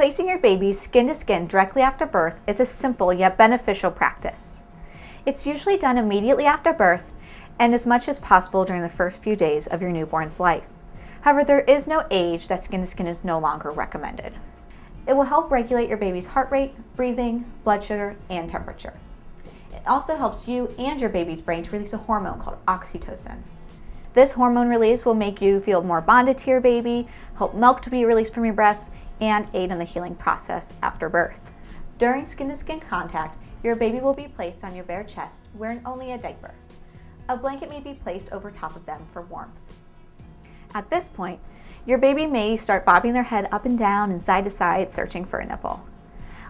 Placing your baby skin to skin directly after birth is a simple yet beneficial practice. It's usually done immediately after birth and as much as possible during the first few days of your newborn's life. However, there is no age that skin to skin is no longer recommended. It will help regulate your baby's heart rate, breathing, blood sugar, and temperature. It also helps you and your baby's brain to release a hormone called oxytocin. This hormone release will make you feel more bonded to your baby, help milk to be released from your breasts, and aid in the healing process after birth. During skin to skin contact, your baby will be placed on your bare chest wearing only a diaper. A blanket may be placed over top of them for warmth. At this point, your baby may start bobbing their head up and down and side to side, searching for a nipple.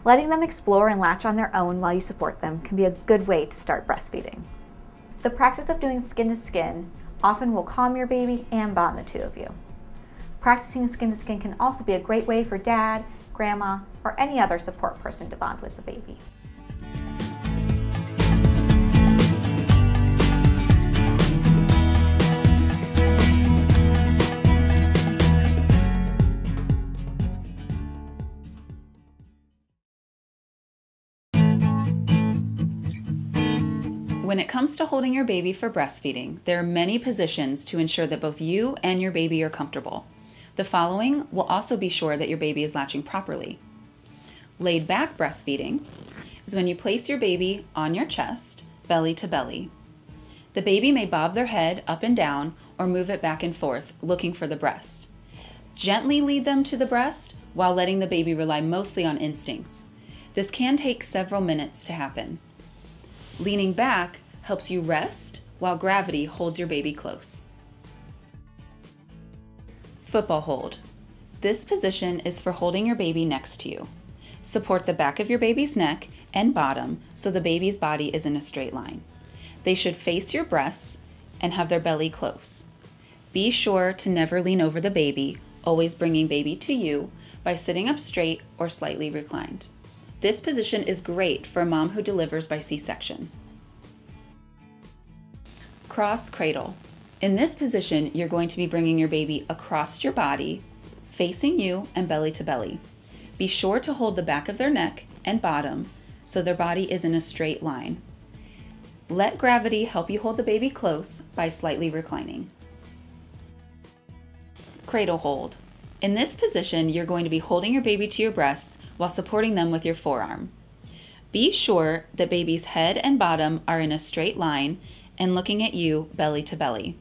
Letting them explore and latch on their own while you support them can be a good way to start breastfeeding. The practice of doing skin to skin often will calm your baby and bond the two of you. Practicing skin to skin can also be a great way for dad, grandma, or any other support person to bond with the baby. When it comes to holding your baby for breastfeeding, there are many positions to ensure that both you and your baby are comfortable. The following will also be sure that your baby is latching properly. Laid back breastfeeding is when you place your baby on your chest, belly to belly. The baby may bob their head up and down or move it back and forth, looking for the breast. Gently lead them to the breast while letting the baby rely mostly on instincts. This can take several minutes to happen. Leaning back helps you rest while gravity holds your baby close. Football hold. This position is for holding your baby next to you. Support the back of your baby's neck and bottom so the baby's body is in a straight line. They should face your breasts and have their belly close. Be sure to never lean over the baby, always bringing baby to you by sitting up straight or slightly reclined. This position is great for a mom who delivers by C-section. Cross cradle. In this position, you're going to be bringing your baby across your body, facing you and belly to belly. Be sure to hold the back of their neck and bottom so their body is in a straight line. Let gravity help you hold the baby close by slightly reclining. Cradle hold. In this position, you're going to be holding your baby to your breasts while supporting them with your forearm. Be sure that baby's head and bottom are in a straight line and looking at you belly to belly.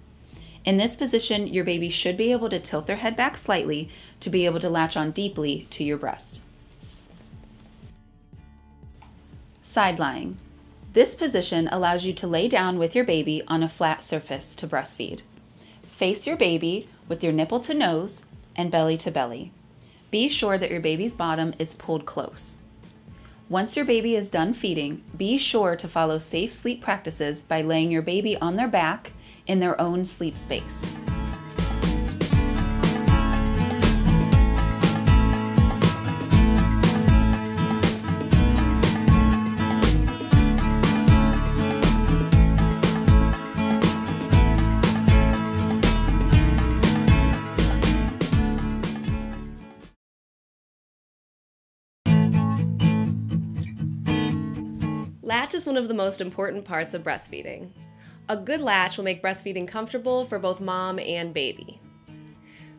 In this position, your baby should be able to tilt their head back slightly to be able to latch on deeply to your breast. Side lying. This position allows you to lay down with your baby on a flat surface to breastfeed. Face your baby with your nipple to nose and belly to belly. Be sure that your baby's bottom is pulled close. Once your baby is done feeding, be sure to follow safe sleep practices by laying your baby on their back in their own sleep space. Latch is one of the most important parts of breastfeeding. A good latch will make breastfeeding comfortable for both mom and baby.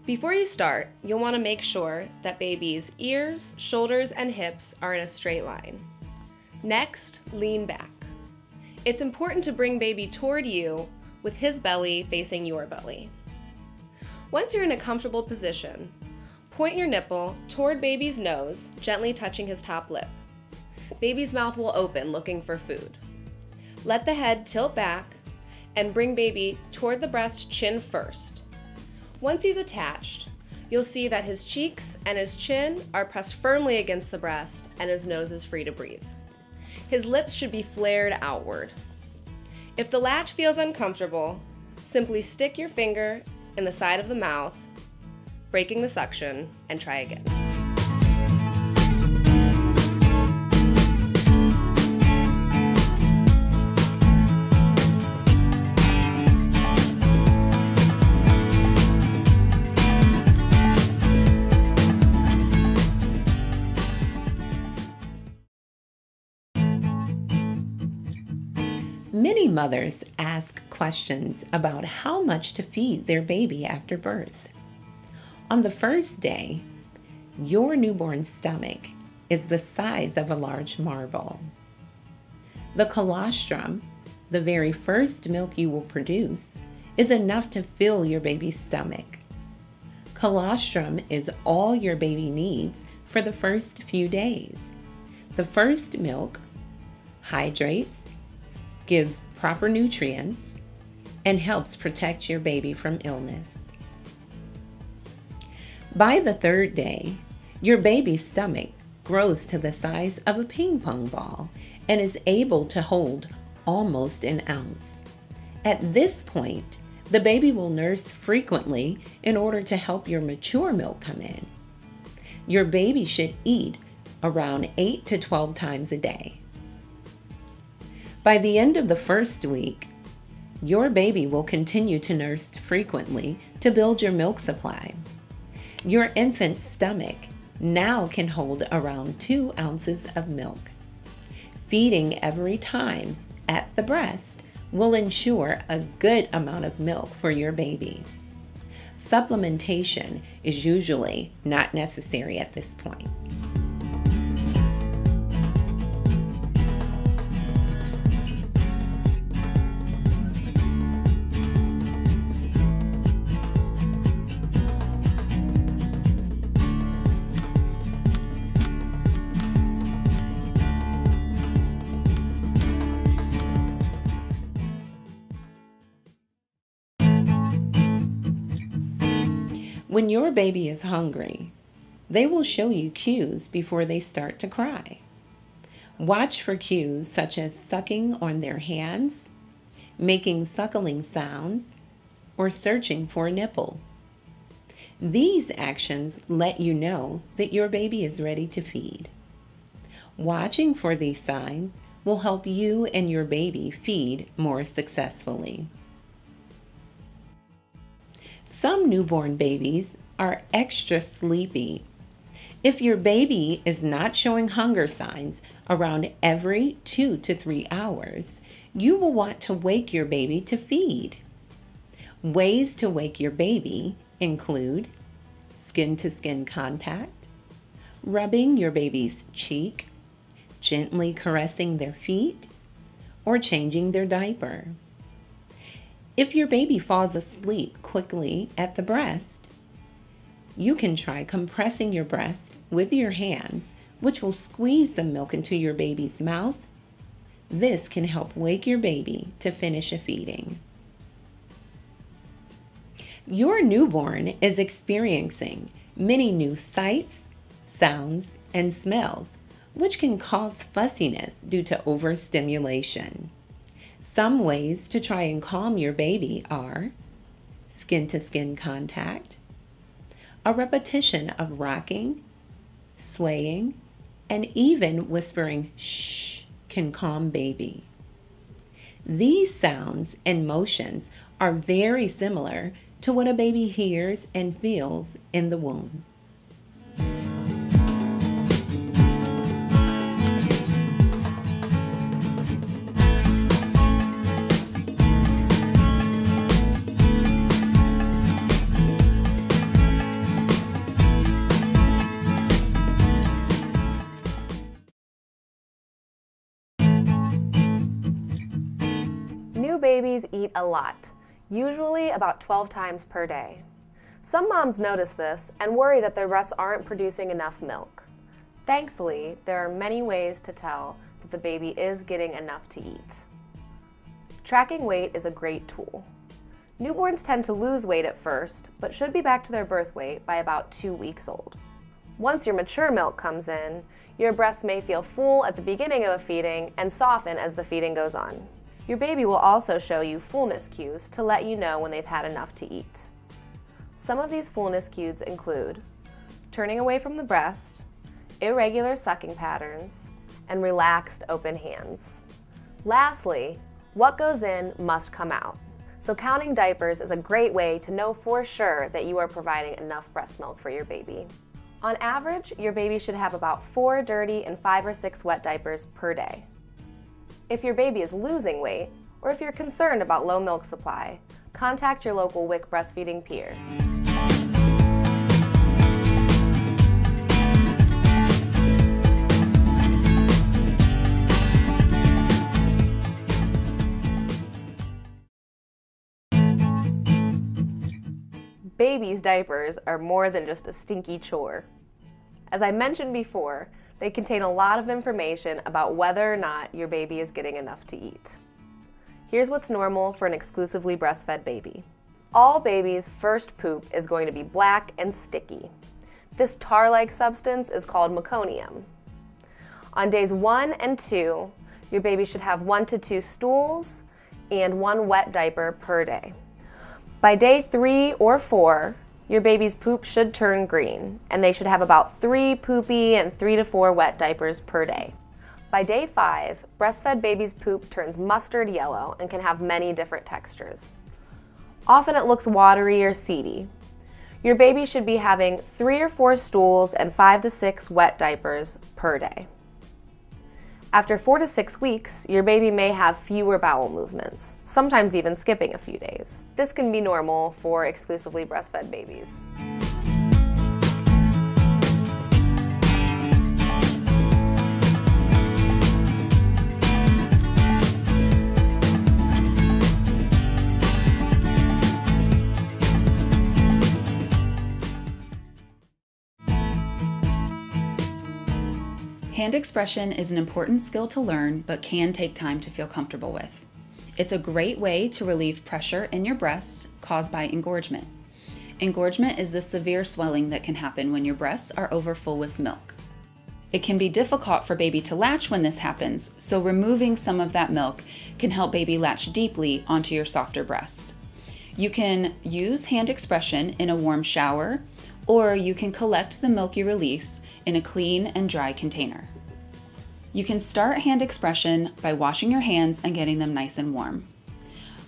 Before you start, you'll want to make sure that baby's ears, shoulders, and hips are in a straight line. Next, lean back. It's important to bring baby toward you with his belly facing your belly. Once you're in a comfortable position, point your nipple toward baby's nose, gently touching his top lip baby's mouth will open looking for food. Let the head tilt back and bring baby toward the breast chin first. Once he's attached, you'll see that his cheeks and his chin are pressed firmly against the breast and his nose is free to breathe. His lips should be flared outward. If the latch feels uncomfortable, simply stick your finger in the side of the mouth, breaking the suction, and try again. Many mothers ask questions about how much to feed their baby after birth. On the first day, your newborn stomach is the size of a large marble. The colostrum, the very first milk you will produce, is enough to fill your baby's stomach. Colostrum is all your baby needs for the first few days. The first milk hydrates, gives proper nutrients, and helps protect your baby from illness. By the third day, your baby's stomach grows to the size of a ping pong ball and is able to hold almost an ounce. At this point, the baby will nurse frequently in order to help your mature milk come in. Your baby should eat around 8 to 12 times a day. By the end of the first week, your baby will continue to nurse frequently to build your milk supply. Your infant's stomach now can hold around two ounces of milk. Feeding every time at the breast will ensure a good amount of milk for your baby. Supplementation is usually not necessary at this point. When your baby is hungry, they will show you cues before they start to cry. Watch for cues such as sucking on their hands, making suckling sounds, or searching for a nipple. These actions let you know that your baby is ready to feed. Watching for these signs will help you and your baby feed more successfully. Some newborn babies are extra sleepy. If your baby is not showing hunger signs around every two to three hours, you will want to wake your baby to feed. Ways to wake your baby include skin to skin contact, rubbing your baby's cheek, gently caressing their feet, or changing their diaper. If your baby falls asleep quickly at the breast, you can try compressing your breast with your hands, which will squeeze some milk into your baby's mouth. This can help wake your baby to finish a feeding. Your newborn is experiencing many new sights, sounds, and smells, which can cause fussiness due to overstimulation. Some ways to try and calm your baby are skin to skin contact, a repetition of rocking, swaying, and even whispering shh can calm baby. These sounds and motions are very similar to what a baby hears and feels in the womb. Babies eat a lot, usually about 12 times per day. Some moms notice this and worry that their breasts aren't producing enough milk. Thankfully, there are many ways to tell that the baby is getting enough to eat. Tracking weight is a great tool. Newborns tend to lose weight at first, but should be back to their birth weight by about two weeks old. Once your mature milk comes in, your breasts may feel full at the beginning of a feeding and soften as the feeding goes on. Your baby will also show you fullness cues to let you know when they've had enough to eat. Some of these fullness cues include turning away from the breast, irregular sucking patterns, and relaxed open hands. Lastly, what goes in must come out. So counting diapers is a great way to know for sure that you are providing enough breast milk for your baby. On average, your baby should have about four dirty and five or six wet diapers per day. If your baby is losing weight, or if you're concerned about low milk supply, contact your local WIC breastfeeding peer. Babies' diapers are more than just a stinky chore. As I mentioned before, they contain a lot of information about whether or not your baby is getting enough to eat. Here's what's normal for an exclusively breastfed baby. All babies' first poop is going to be black and sticky. This tar-like substance is called meconium. On days one and two, your baby should have one to two stools and one wet diaper per day. By day three or four, your baby's poop should turn green, and they should have about three poopy and three to four wet diapers per day. By day five, breastfed baby's poop turns mustard yellow and can have many different textures. Often it looks watery or seedy. Your baby should be having three or four stools and five to six wet diapers per day. After four to six weeks, your baby may have fewer bowel movements, sometimes even skipping a few days. This can be normal for exclusively breastfed babies. Hand expression is an important skill to learn, but can take time to feel comfortable with. It's a great way to relieve pressure in your breast caused by engorgement. Engorgement is the severe swelling that can happen when your breasts are overfull with milk. It can be difficult for baby to latch when this happens, so removing some of that milk can help baby latch deeply onto your softer breasts. You can use hand expression in a warm shower, or you can collect the milk you release in a clean and dry container. You can start hand expression by washing your hands and getting them nice and warm.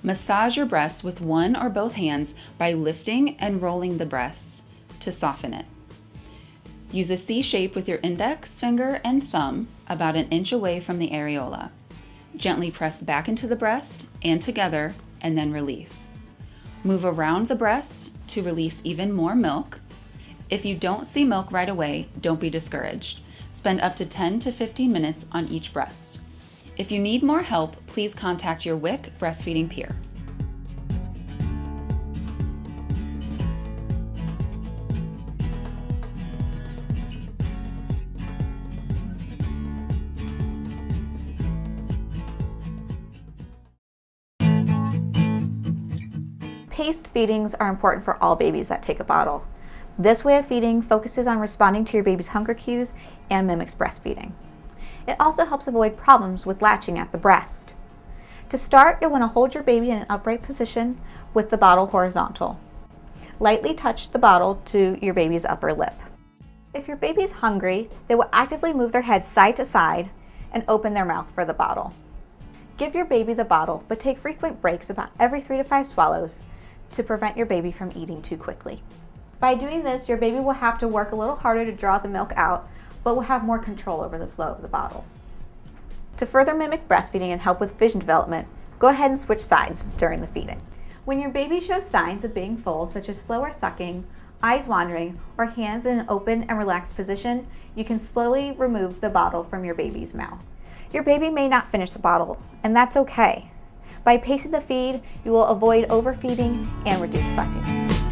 Massage your breasts with one or both hands by lifting and rolling the breast to soften it. Use a C shape with your index finger and thumb about an inch away from the areola. Gently press back into the breast and together and then release. Move around the breast to release even more milk. If you don't see milk right away, don't be discouraged. Spend up to 10 to 15 minutes on each breast. If you need more help, please contact your WIC breastfeeding peer. Paced feedings are important for all babies that take a bottle. This way of feeding focuses on responding to your baby's hunger cues and mimics breastfeeding. It also helps avoid problems with latching at the breast. To start, you'll want to hold your baby in an upright position with the bottle horizontal. Lightly touch the bottle to your baby's upper lip. If your baby is hungry, they will actively move their head side to side and open their mouth for the bottle. Give your baby the bottle, but take frequent breaks about every three to five swallows to prevent your baby from eating too quickly. By doing this, your baby will have to work a little harder to draw the milk out, but will have more control over the flow of the bottle. To further mimic breastfeeding and help with vision development, go ahead and switch sides during the feeding. When your baby shows signs of being full, such as slower sucking, eyes wandering, or hands in an open and relaxed position, you can slowly remove the bottle from your baby's mouth. Your baby may not finish the bottle, and that's okay. By pacing the feed, you will avoid overfeeding and reduce fussiness.